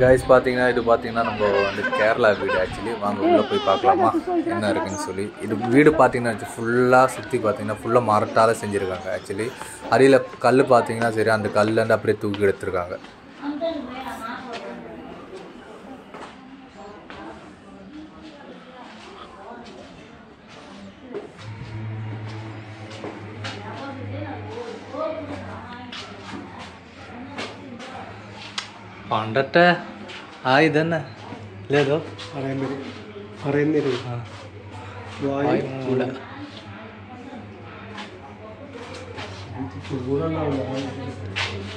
Guys பார்த்தீங்கன்னா இது பார்த்தீங்கன்னா நம்ம வந்து கேரளா வீடு ஆக்சுவலி வாங்க உள்ளே போய் பார்க்கலாமா? என்ன இருக்குன்னு சொல்லி. இது வீடு பார்த்தீங்கன்னா ஃபுல்லாக சுற்றி பார்த்தீங்கன்னா ஃபுல்லாக மரத்தால் செஞ்சுருக்காங்க ஆக்சுவலி அடியில் கல் பார்த்தீங்கன்னா சரி அந்த கல்லேருந்து அப்படியே தூக்கி எடுத்துருக்காங்க. പണ്ടത്തെ ആ ഇതന്നെ. അല്ലേതോ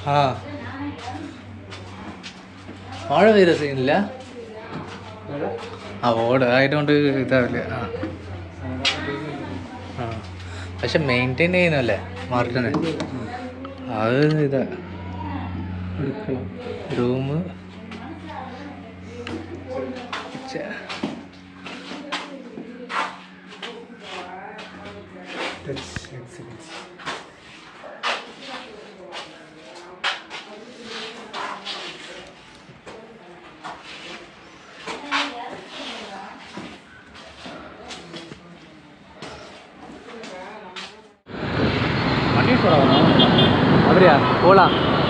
ആ. മഴ പെയ്ത സീനില്ല? ആ ഓട്. ആയതുകൊണ്ട് ഇതാവില്ല. ആ. ആ. പക്ഷെ മെയിന്റെയിൻ ചെയ്യുന്നല്ലേ മാർട്ടിന് അത് ഇതാ. எடுக்கலாம். ரூமு. அப்படியா போகலாம்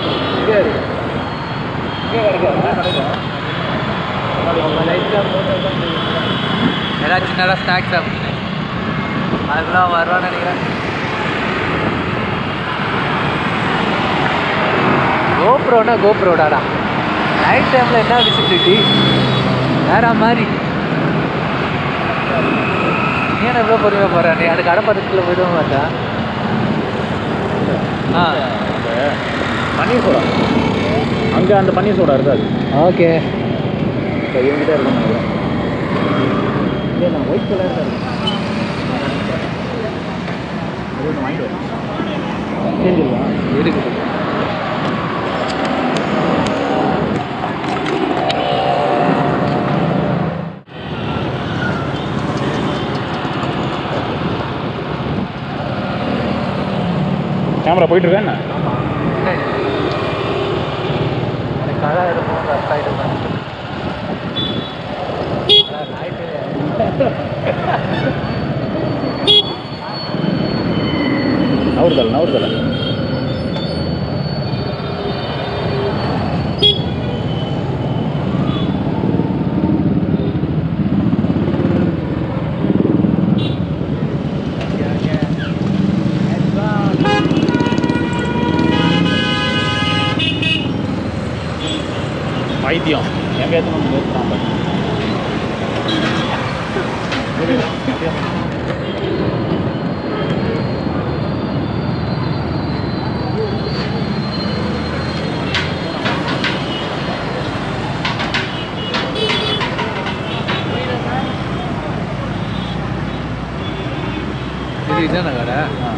ஏதாவது சின்னதாக ஸ்நாக்ஸ் அப்படின்னு அதுக்குலாம் வருவான்னு நினைக்கிறேன். கோப்ரோனா கோப்ரோடாடா நைட் டைமில் என்ன விசிபிலிட்டி வேற மாதிரி. நீ என்ன எவ்வளோ பொறுமையாக போகிற நீ அதுக்கு கடை பக்கத்தில் போயிடுவோம் பார்த்தா. ஆ. பன்னீர் சோடா அங்கே அந்த பன்னீர் சோடா இருக்காது. ஓகே. இப்போ இவங்ககிட்ட இருக்கும் இல்லை நான் ஒயிட் கலர் இருக்காது அது ஒன்று வாங்கிட்டு வரேன். தெரிஞ்சிருவா இருக்குது கேமரா போயிட்டு இருக்கா என்ன கடை இருக்கும் சைடு நவுறுதல் நவுறுதல். பைத்தியம் எங்கே ஏற்றணும் நிறுத்துறான் பாரு. இதுதான கடை ஆ.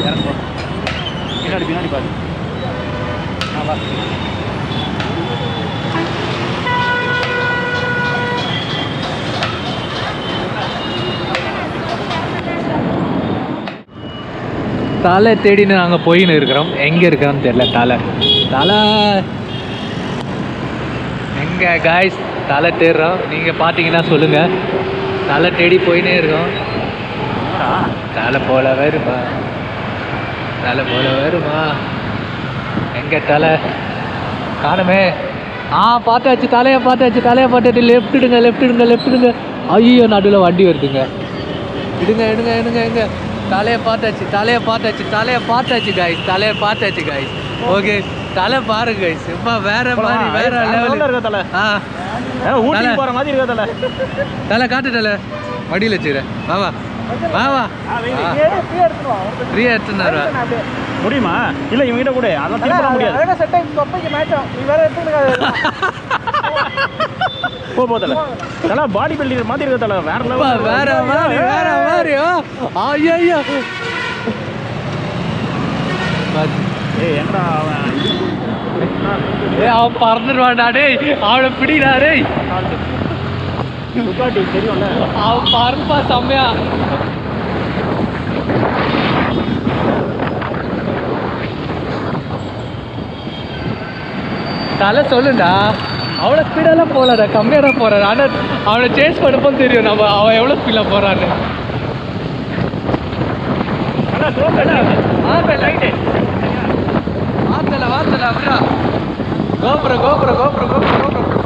இறங்கு போ பின்னாடி பின்னாடி பாரு. ஆ வா. தலை தேடின்னு நாங்கள் போயின்னு இருக்கிறோம். எங்கே இருக்கிறோம்னு தெரியல தலை. தலை. எங்கே காய்ஸ் தலை தேடுறோம். நீங்கள் பார்த்தீங்கன்னா சொல்லுங்கள் தலை தேடி போயினே இருக்கோம். தலை போல வருமா? தலை போல வருமா? எங்கே தலை? காணுமே. ஆ பார்த்தாச்சு. தலையை பார்த்தாச்சு. தலையை பார்த்தாச்சு லெஃப்ட் இடுங்க லெஃப்ட் இடுங்க லெஃப்ட் இடுங்க. ஐயோ நடுவில் வண்டி வருதுங்க. இடுங்க எடுங்க எடுங்க எங்க தலையை பார்த்தாச்சு தலையை பார்த்தாச்சு தலையை பார்த்தாச்சு காய்ஸ் தலையை பார்த்தாச்சு காய்ஸ் ஓகே தலை பாருங்க. சும்மா வேற மாதிரி வேற லெவல் இருக்க தலை? ஆ. தலை. போற மாதிரி இருக்க தலை? தலை காட்டு தலை. வண்டியில் வச்சுக்கிறேன் வாவா வாவா ஃப்ரீயாக எடுத்துனாரா முடியுமா? இல்ல இவங்கிட்ட கூட. அதெல்லாம் திருப்ப முடியாது. போ போ தலை. தலை பாடி பில்டர் மாதிரி இருக்க தலை. வேற லெவல் வேற மாதிரி வேற மாதிரி ஐயோ ஏய் என்னடா அவன்? ஏ அவன் பறந்துடுவான்டா டேய். அவனை பிடிடா டேய். துக்காட்டி தெரியும்ல? அவன் பறப்பா செம்மையா. தலை சொல்லுடா அவ்வளோ ஸ்பீடெல்லாம் போகலடா கம்மியாக தான் போகிறான் ஆனால் அவனை சேஸ் பண்ணப்போ தெரியும் நம்ம அவன் எவ்வளோ ஸ்பீடாக போகிறான்னு கோபுரம் கோபுரம் கோபுரம் கோபுரம் கோபுரம்.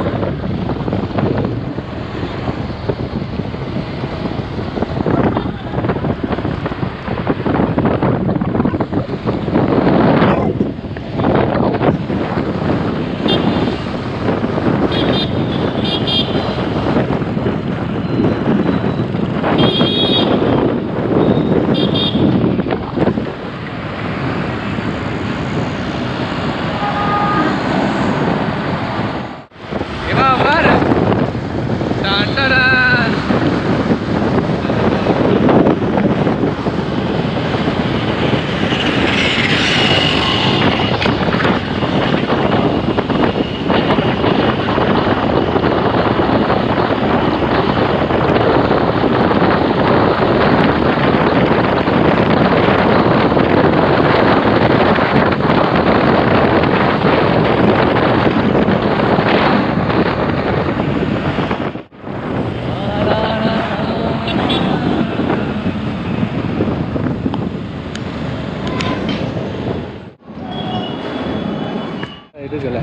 இருக்குல்ல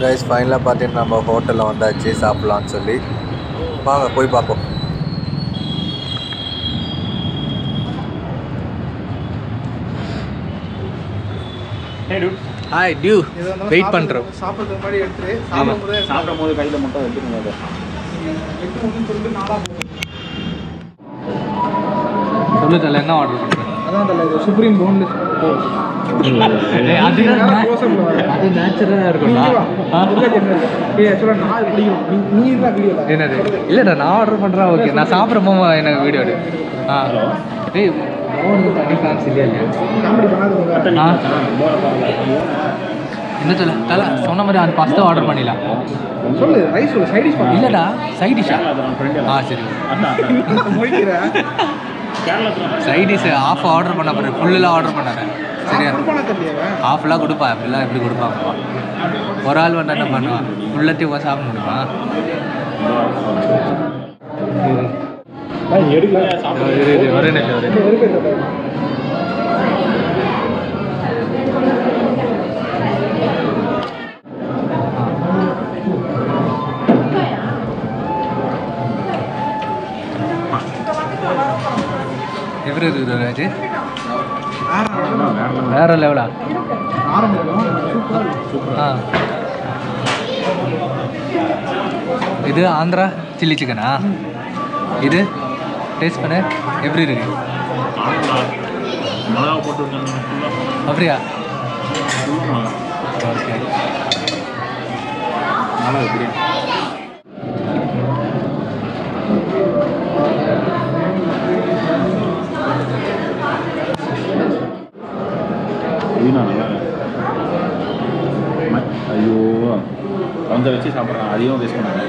கைஸ் ஃபைனலாக பார்த்தீங்கன்னா நம்ம ஹோட்டலில் வந்தாச்சு சாப்பிட்லான்னு சொல்லி. வாங்க போய் பார்ப்போம். ஹாய் டியூ வெயிட் பண்ணுறோம் சாப்பிட்றதுக்கு முன்னாடி எடுத்துரு. ஆமாம் சாப்பிடும்போது சாப்பிடும் போது கையில் மட்டும் எடுத்துக்கோங்க சொல்லு தல என்ன ஆர்டர் பண்ணுறேன் அதான் தல இது சுப்ரீம் போன்லெஸ் அது அது நேச்சுரலாக இருக்கும்டா. என்னது? இல்லைடா நான் ஆர்டர் பண்ணுறேன் ஓகே நான் சாப்பிட்றப்போ எனக்கு வீடியோ எடு. ஆ. ஃபேன்ஸ் இல்லையா இல்லையா? பண்ணாதுங்க ஆ. என்ன சொல்ல? தலை சொன்ன மாதிரி அந்த பாஸ்தா ஆர்டர் பண்ணிடலாம். சொல்லு ரைஸ் சொல்லு சைடிஷ் இல்லைடா சைட் டிஷ்ஷா ஆ? சரி. முடிக்கிற சைட் டிஷ் ஆஃப் ஆர்டர் பண்ண போகிறேன் ஃபுல்லெல்லாம் ஆர்டர் பண்ணாரு சரியா? கொடுப்பான ஆஃப்லாம் கொடுப்பா அப்படிலாம் எப்படி கொடுப்பாங்க ஒரு ஆள் வந்து என்ன பண்ணுவான் ஃபுல்லத்தையும் சாப்பிட முடியுமா? ஒரே நிமிஷம் ஒரே இருக்குது ராஜு? வேற லெவலா ஆ? இது ஆந்திரா சில்லி சிக்கனா இது டேஸ்ட் பண்ணு. எப்படி இருக்கு? அப்படியா? ஓகே மிளகா பிரியாணி இதுனா நல்லா இருக்கு. ஐயோ கொஞ்சம் வச்சு சாப்பிட்றேன் அதையும் வேஸ்ட் பண்ணாங்க.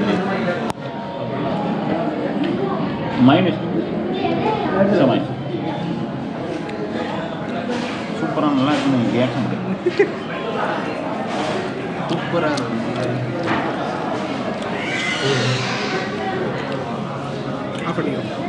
மைனஸ் மைனஸ் சூப்பராக நல்லா இருக்குன்னு கேட்க முடியும் சூப்பராக ஆஃப் பண்ணிக்கிறோம்